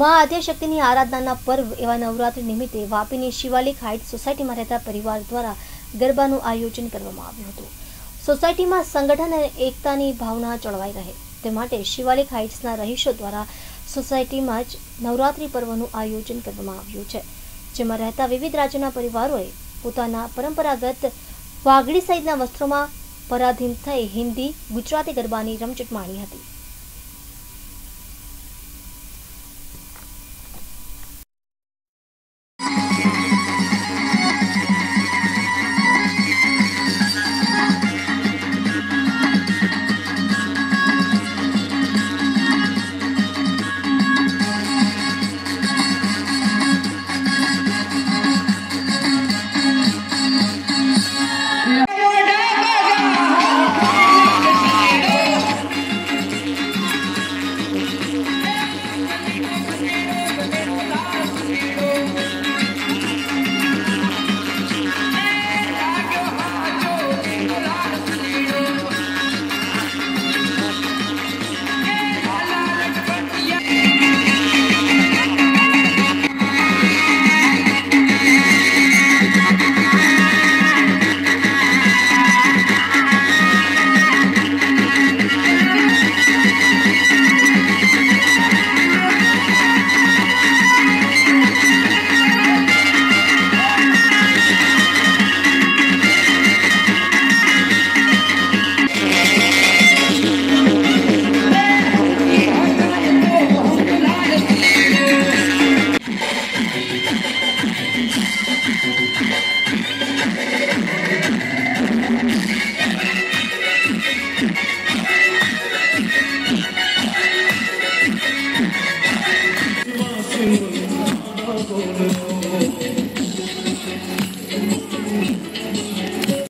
માં આદ્યશક્તિની આરાધનાના પર્વ એવા નવરાત્રી નિમિત્તે વાપીની શિવાલિક હાઇટ સોસાયટીમાં રહેતા પરિવાર દ્વારા ગરબાનું આયોજન કરવામાં આવ્યું હતું. સોસાયટીમાં સંગઠન અને એકતાની ભાવના જળવાઈ રહે. તે માટે શિવાલિક હાઇટ્સના રહીશો દ્વારા સોસાયટીમાં જ નવરાત્રી પર્વનું આયોજન કરવામાં આવ્યું છે. જેમાં રહેતા વિવિધ રાજ્યોના પરિવારોએ પોતાના પરંપરાગત વાઘડી સહિતના વસ્ત્રોમાં પરાધીન થઈ હિન્દી, ગુજરાતી ગરબાની રમઝટ માણી હતી.